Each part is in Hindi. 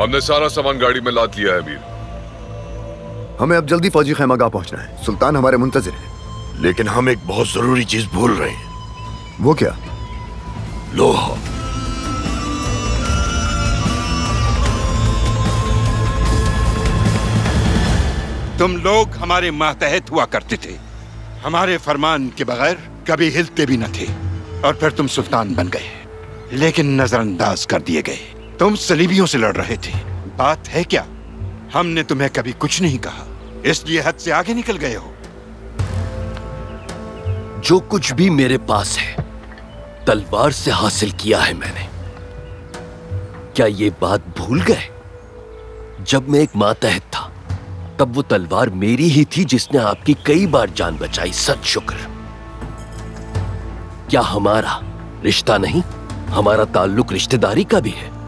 हमने सारा सामान गाड़ी में लाद लिया है अमीर हमें अब जल्दी फौजी खैमागाह पहुँचना है। सुल्तान हमारे मुंतजर है। लेकिन हम एक बहुत ज़रूरी चीज़ भूल रहे हैं। वो क्या? लोहा। तुम लोग हमारे मातहत हुआ करते थे। हमारे फरमान के बगैर कभी हिलते भी न थे। और फिर तुम सुल्तान बन गए। लेकिन नजरअंदाज कर दिए गए। तुम सलीबियों से लड़ रहे थे। बात है क्या? हमने तुम्हें कभी कुछ नहीं कहा। इसलिए हद से आगे निकल गए हो। जो कुछ भी मेरे पास है, तलवार से हासिल किया है मैंने। क्या ये बात भूल गए? जब मैं एक मातहत था, तब वो तलवार मेरी ही थी जिसने आपकी कई बार जान बचाई सच शुक्र। क्या हमारा रिश्ता नहीं? हमारा ताल्लुक रिश्तेदारी का भी है।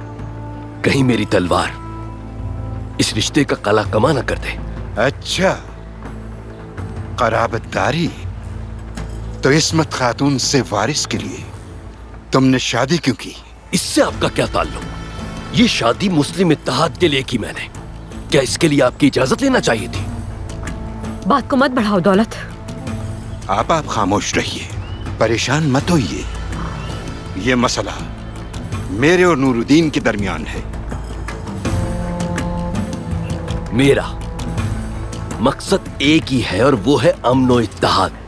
कहीं मेरी तलवार इस रिश्ते का कला कमा ना कर दे। अच्छा। कराबतदारी? तो इसमत खातून से वारिस के लिए तुमने शादी क्यों की? इससे आपका क्या ताल्लुक? ये शादी मुस्लिम इत्तेहाद के लिए की मैंने। क्या इसके लिए आपकी इजाज़त लेना चाहिए थी? बात को मत बढ़ाओ दौलत। आप आप खामोश रहिए। परेशान मत होइए। ये मसला मेरे और नूरुद्दीन के दरमियान है। मेरा मकसद एक ही है और वो है अमनो इत्तेहाद।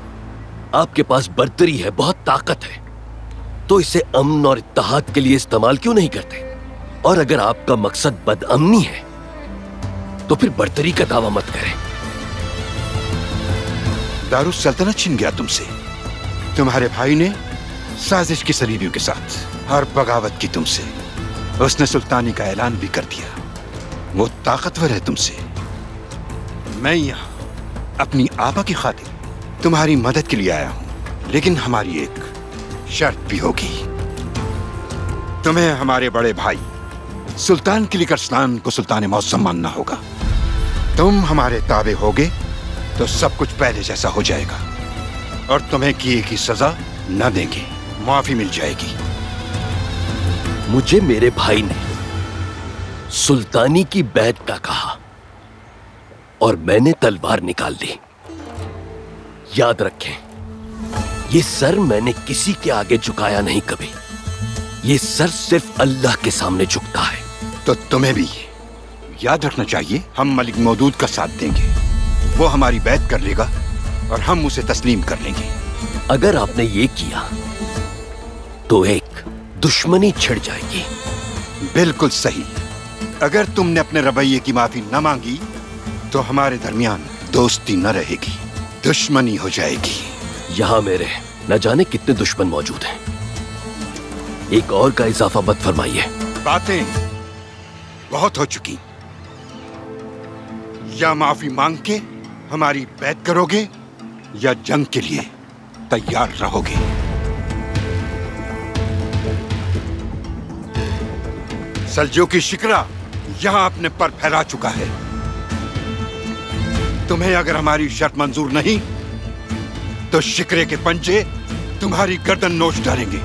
आपके पास बर्तरी है, बहुत ताकत है। तो इसे अमन और इत्तेहाद के लिए इस्तेमाल क्यों नहीं करते? और अगर आपका मकसद बदअमनी है तो फिर बर्तरी का दावा मत करें। दारू सल्तनत छीन गया तुमसे। तुम्हारे भाई ने साजिश की सलीबियों के साथ और बगावत की तुमसे। उसने सुल्तानी का ऐलान भी कर दिया। वो ताकतवर है तुमसे। मैं यहाँ अपनी आपा की खातिर तुम्हारी मदद के लिए आया हूँ, लेकिन हमारी एक शर्त भी होगी। तुम्हें हमारे बड़े भाई सुल्तान किलिक अरसलान को सुल्तान मौसम मानना होगा। तुम हमारे ताबे होगे तो सब कुछ पहले जैसा हो जाएगा, और तुम्हें किए की सजा न देंगे, माफ़ी मिल जाएगी। मुझे मेरे भाई ने सुल्तानी की बैत का कहा और मैंने तलवार निकाल ली। याद रखें ये सर मैंने किसी के आगे झुकाया नहीं कभी। ये सर सिर्फ़ अल्लाह के सामने झुकता है। तो तुम्हें भी याद रखना चाहिए हम मलिक मौदूद का साथ देंगे। वो हमारी बैत कर लेगा और हम उसे तस्लीम कर लेंगे। अगर आपने ये किया तो एक दुश्मनी छिड़ जाएगी। बिल्कुल सही। अगर तुमने अपने रवैये की माफ़ी न मांगी तो हमारे दरमियान दोस्ती न रहेगी दुश्मनी हो जाएगी। यहाँ मेरे न जाने कितने दुश्मन मौजूद हैं। एक और का इजाफा मत फरमाइए। बातें बहुत हो चुकी। या माफ़ी मांग के हमारी बैत करोगे या जंग के लिए तैयार रहोगे। सलजो की शिकरा यहाँ अपने पर फैला चुका है। तुम्हें अगर हमारी शर्त मंजूर नहीं तो शिकरे के पंजे तुम्हारी गर्दन नोच डालेंगे।